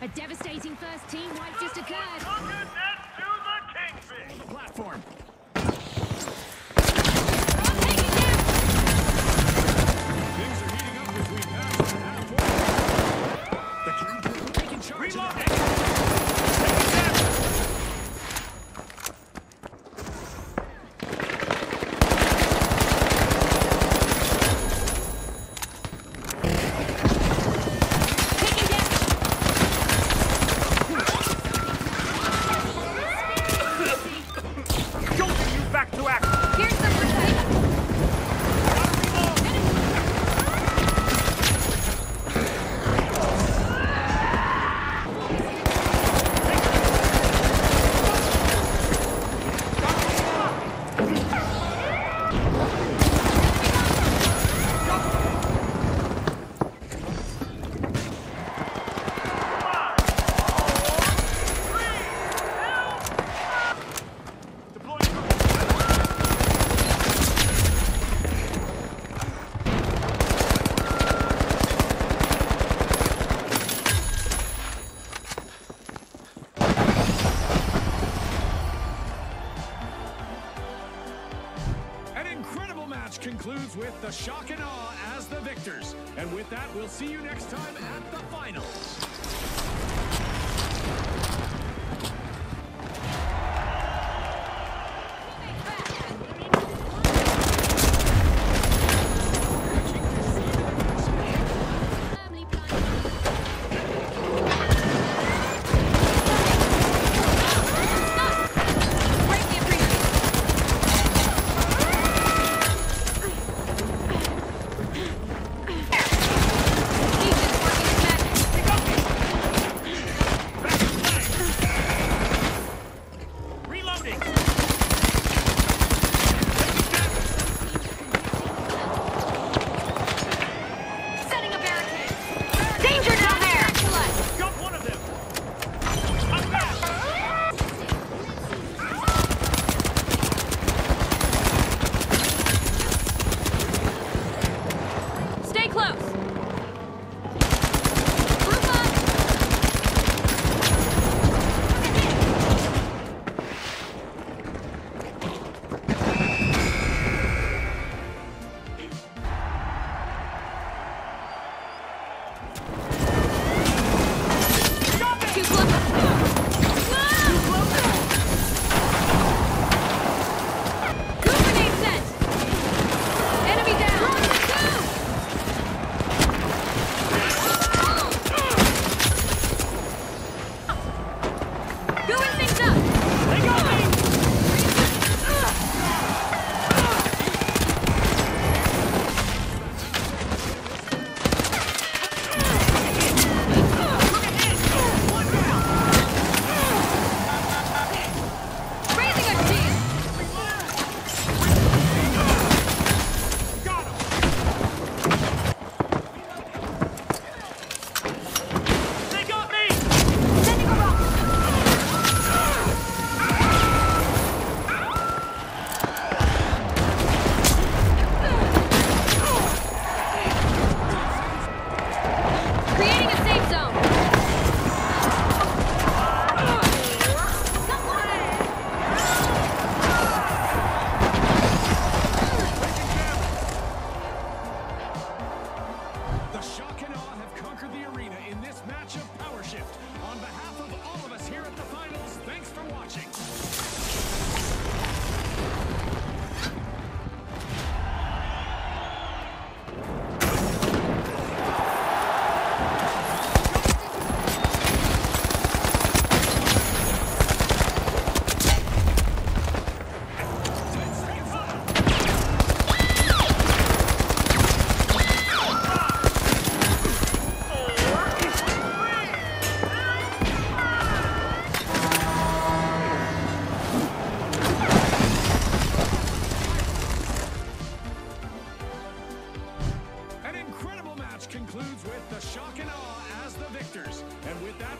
A devastating first team wipe just occurred. Welcome to the Kingfish. Platform. Concludes with the shock and awe as the victors. And with that, we'll see you next time at the finals. Go and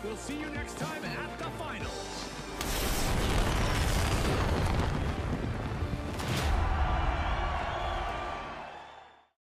We'll see you next time at the final.